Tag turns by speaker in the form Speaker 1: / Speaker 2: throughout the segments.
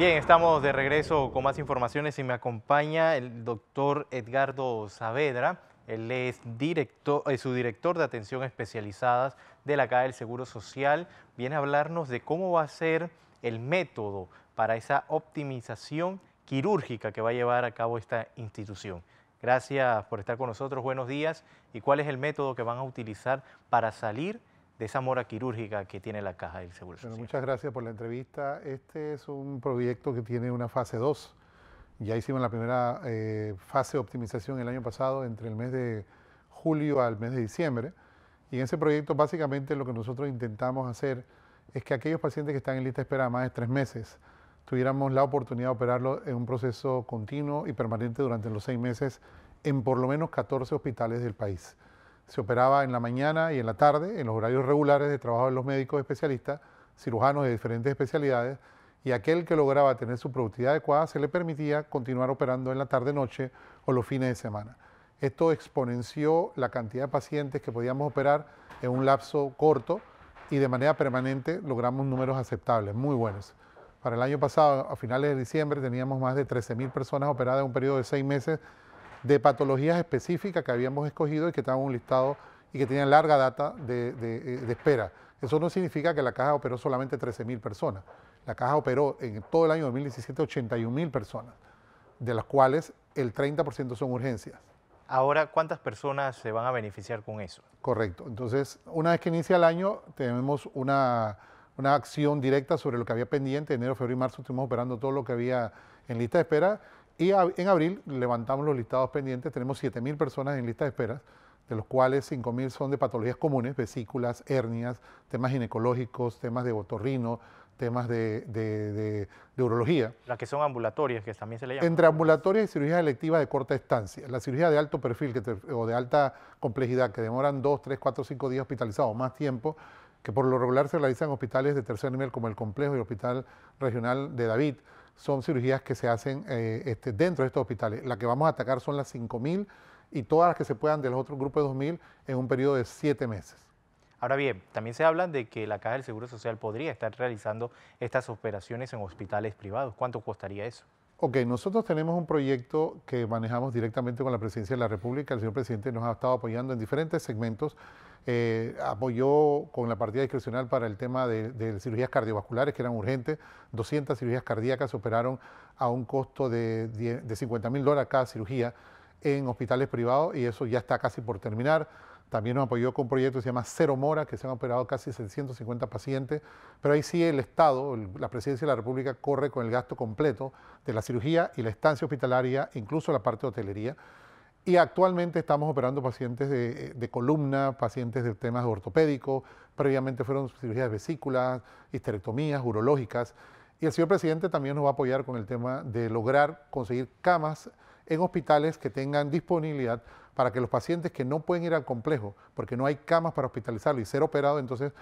Speaker 1: Bien, estamos de regreso con más informaciones y me acompaña el doctor Edgardo Saavedra. Él es director, es su director de atención especializadas de la Caja del Seguro Social. Viene a hablarnos de cómo va a ser el método para esa optimización quirúrgica que va a llevar a cabo esta institución. Gracias por estar con nosotros, buenos días. ¿Y cuál es el método que van a utilizar para salir de esa mora quirúrgica que tiene la Caja del Seguro Social.
Speaker 2: muchas gracias por la entrevista. Este es un proyecto que tiene una fase 2. Ya hicimos la primera eh, fase de optimización el año pasado, entre el mes de julio al mes de diciembre. Y en ese proyecto básicamente lo que nosotros intentamos hacer es que aquellos pacientes que están en lista de espera más de tres meses tuviéramos la oportunidad de operarlo en un proceso continuo y permanente durante los seis meses en por lo menos 14 hospitales del país se operaba en la mañana y en la tarde, en los horarios regulares de trabajo de los médicos especialistas, cirujanos de diferentes especialidades, y aquel que lograba tener su productividad adecuada se le permitía continuar operando en la tarde-noche o los fines de semana. Esto exponenció la cantidad de pacientes que podíamos operar en un lapso corto y de manera permanente logramos números aceptables, muy buenos. Para el año pasado, a finales de diciembre, teníamos más de 13.000 personas operadas en un periodo de seis meses de patologías específicas que habíamos escogido y que estaban un listado y que tenían larga data de, de, espera. Eso no significa que la caja operó solamente 13.000 personas. La caja operó en todo el año 2017 81.000 personas, de las cuales el 30% son urgencias.
Speaker 1: Ahora, ¿cuántas personas se van a beneficiar con eso?
Speaker 2: Correcto. Entonces, una vez que inicia el año, tenemos una, una acción directa sobre lo que había pendiente. Enero, febrero y marzo estuvimos operando todo lo que había en lista de espera y en abril levantamos los listados pendientes, tenemos 7.000 personas en lista de espera, de los cuales 5.000 son de patologías comunes, vesículas, hernias, temas ginecológicos, temas de botorrino, temas de, de, urología.
Speaker 1: Las que son ambulatorias, que también se le llama.
Speaker 2: Entre ambulatorias y cirugías electivas de corta estancia. La cirugía de alto perfil que o de alta complejidad, que demoran 2, 3, 4, 5 días hospitalizados, más tiempo, que por lo regular se realizan en hospitales de tercer nivel como el Complejo y el Hospital Regional de David, son cirugías que se hacen eh, este, dentro de estos hospitales. La que vamos a atacar son las 5.000 y todas las que se puedan de los otros grupos de 2.000 en un periodo de 7 meses.
Speaker 1: Ahora bien, también se habla de que la Caja del Seguro Social podría estar realizando estas operaciones en hospitales privados. ¿Cuánto costaría eso?
Speaker 2: Ok, nosotros tenemos un proyecto que manejamos directamente con la Presidencia de la República. El señor presidente nos ha estado apoyando en diferentes segmentos. Eh, apoyó con la partida discrecional para el tema de, cirugías cardiovasculares que eran urgentes. 200 cirugías cardíacas operaron a un costo de 50 mil dólares cada cirugía en hospitales privados y eso ya está casi por terminar. También nos apoyó con un proyecto que se llama Cero Mora, que se han operado casi 650 pacientes, pero ahí sí el Estado, la Presidencia de la República corre con el gasto completo de la cirugía y la estancia hospitalaria, incluso la parte de hotelería. Y actualmente estamos operando pacientes de, columna, pacientes de temas ortopédicos, previamente fueron cirugías de vesículas, histerectomías, urológicas. Y el señor presidente también nos va a apoyar con el tema de lograr conseguir camas en hospitales que tengan disponibilidad para que los pacientes que no pueden ir al complejo, porque no hay camas para hospitalizarlo y ser operado, entonces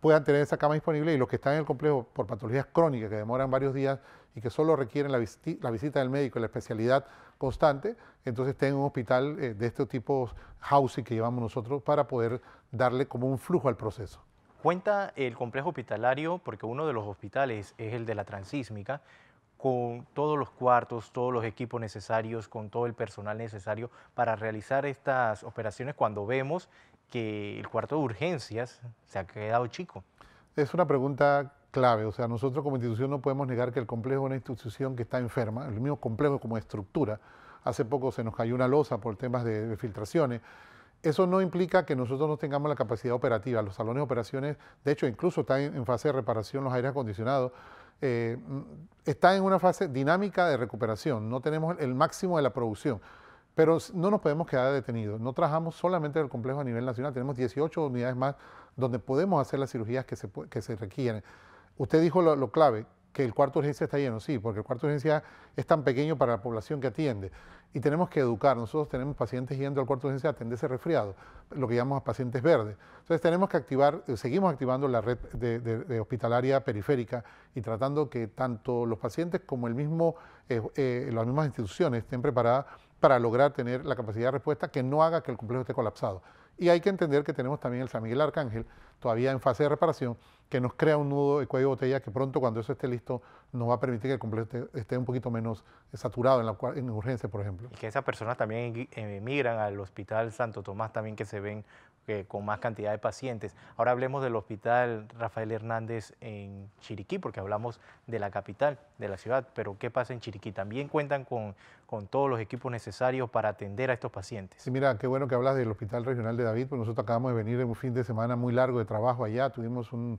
Speaker 2: puedan tener esa cama disponible y los que están en el complejo por patologías crónicas que demoran varios días y que solo requieren la, visita del médico y la especialidad constante, entonces en un hospital eh, de este tipo housing que llevamos nosotros para poder darle como un flujo al proceso.
Speaker 1: Cuenta el complejo hospitalario, porque uno de los hospitales es el de la transísmica, con todos los cuartos, todos los equipos necesarios, con todo el personal necesario para realizar estas operaciones cuando vemos que el cuarto de urgencias se ha quedado chico?
Speaker 2: Es una pregunta clave, o sea, nosotros como institución no podemos negar que el complejo es una institución que está enferma, el mismo complejo como estructura. Hace poco se nos cayó una losa por temas de, filtraciones. Eso no implica que nosotros no tengamos la capacidad operativa. Los salones de operaciones, de hecho, incluso están en fase de reparación los aires acondicionados eh, está en una fase dinámica de recuperación, no tenemos el máximo de la producción, pero no nos podemos quedar detenidos. No trabajamos solamente el complejo a nivel nacional, tenemos 18 unidades más donde podemos hacer las cirugías que se, que se requieren. Usted dijo lo clave, que el cuarto de urgencia está lleno, sí, porque el cuarto de urgencia es tan pequeño para la población que atiende. Y tenemos que educar. Nosotros tenemos pacientes yendo al cuarto de urgencia a atenderse resfriado, lo que llamamos pacientes verdes. Entonces tenemos que activar, eh, seguimos activando la red de, hospitalaria periférica y tratando que tanto los pacientes como el mismo, eh, eh, las mismas instituciones estén preparadas para lograr tener la capacidad de respuesta que no haga que el complejo esté colapsado. Y hay que entender que tenemos también el San Miguel Arcángel, todavía en fase de reparación, que nos crea un nudo de cuello de botella que pronto cuando eso esté listo nos va a permitir que el complejo esté, un poquito menos saturado en, la, en urgencia, por ejemplo.
Speaker 1: Y que esas personas también emigran al Hospital Santo Tomás, también que se ven con más cantidad de pacientes. Ahora hablemos del Hospital Rafael Hernández en Chiriquí, porque hablamos de la capital, de la ciudad, pero ¿qué pasa en Chiriquí? ¿También cuentan con, todos los equipos necesarios para atender a estos pacientes?
Speaker 2: Sí, mira, qué bueno que hablas del Hospital Regional de David, pues nosotros acabamos de venir en un fin de semana muy largo de trabajo allá, tuvimos un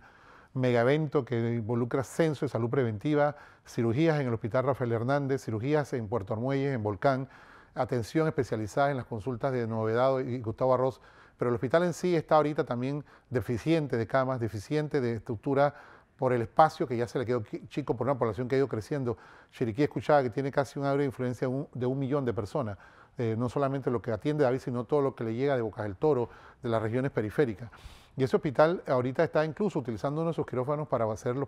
Speaker 2: mega evento que involucra censo de salud preventiva, cirugías en el Hospital Rafael Hernández, cirugías en Puerto Armuelles, en Volcán, atención especializada en las consultas de Novedad y Gustavo Arroz, pero el hospital en sí está ahorita también deficiente de camas, deficiente de estructura por el espacio que ya se le quedó chico por una población que ha ido creciendo. Chiriquí escuchaba que tiene casi un área de influencia de un millón de personas, eh, no solamente lo que atiende David, sino todo lo que le llega de Bocas del Toro, de las regiones periféricas. Y ese hospital ahorita está incluso utilizando nuestros quirófanos para hacer los,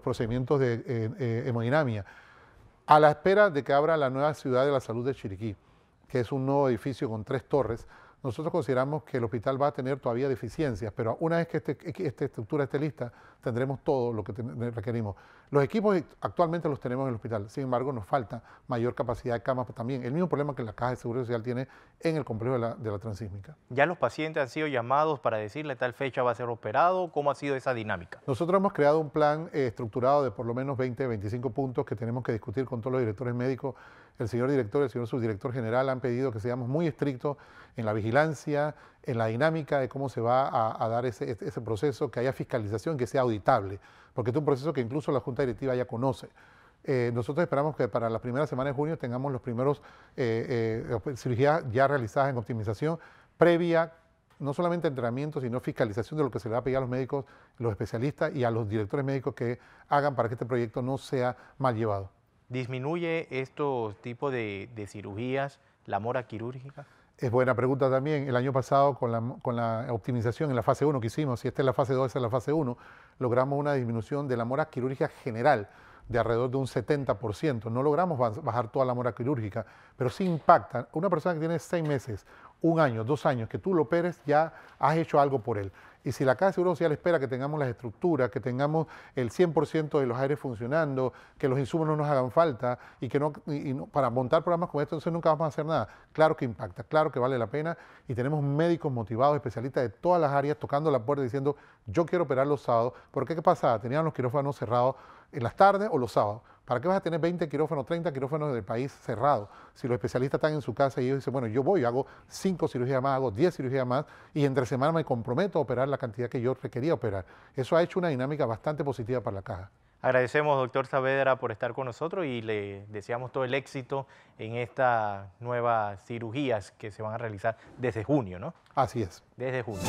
Speaker 2: procedimientos de eh, eh, hemodinamia, a la espera de que abra la nueva ciudad de la salud de Chiriquí, que es un nuevo edificio con tres torres, nosotros consideramos que el hospital va a tener todavía deficiencias, pero una vez que, este, esta estructura esté lista, tendremos todo lo que requerimos. Los equipos actualmente los tenemos en el hospital, sin embargo nos falta mayor capacidad de camas también, el mismo problema que la Caja de Seguridad Social tiene en el complejo de la, de la transísmica.
Speaker 1: ¿Ya los pacientes han sido llamados para decirle tal fecha va a ser operado? ¿Cómo ha sido esa dinámica?
Speaker 2: Nosotros hemos creado un plan eh, estructurado de por lo menos 20, 25 puntos que tenemos que discutir con todos los directores médicos el señor director y el señor subdirector general han pedido que seamos muy estrictos en la vigilancia, en la dinámica de cómo se va a, dar ese, proceso, que haya fiscalización, que sea auditable, porque es un proceso que incluso la Junta Directiva ya conoce. Eh, nosotros esperamos que para la primera semana de junio tengamos los primeros eh, eh, cirugías ya realizadas en optimización previa no solamente entrenamiento, sino fiscalización de lo que se le va a pedir a los médicos, los especialistas y a los directores médicos que hagan para que este proyecto no sea mal llevado.
Speaker 1: ¿Disminuye estos tipos de, cirugías la mora quirúrgica?
Speaker 2: Es buena pregunta también. El año pasado, con la, con la, optimización en la fase 1 que hicimos, si esta es la fase 2, esta es la fase 1, logramos una disminución de la mora quirúrgica general de alrededor de un 70%. No logramos bajar toda la mora quirúrgica, pero sí impacta. Una persona que tiene seis meses, un año, dos años, que tú lo operes, ya has hecho algo por él. Y si la Caja de Seguro Social espera que tengamos las estructuras, que tengamos el 100% de los aires funcionando, que los insumos no nos hagan falta y que no, para montar programas como estos, entonces nunca vamos a hacer nada. Claro que impacta, claro que vale la pena y tenemos médicos motivados, especialistas de todas las áreas tocando la puerta diciendo yo quiero operar los sábados. porque qué pasaba? Tenían los quirófanos cerrados en las tardes o los sábados. ¿Para qué vas a tener 20 quirófanos, 30 quirófanos del país cerrados? Si los especialistas están en su casa y ellos dicen, bueno, yo voy, hago 5 cirugías más, hago 10 cirugías más y entre semana me comprometo a operar la cantidad que yo requería operar. Eso ha hecho una dinámica bastante positiva para la caja.
Speaker 1: Agradecemos, doctor Saavedra, por estar con nosotros y le deseamos todo el éxito en estas nuevas cirugías que se van a realizar desde junio, ¿no?
Speaker 2: Así es.
Speaker 1: Desde junio.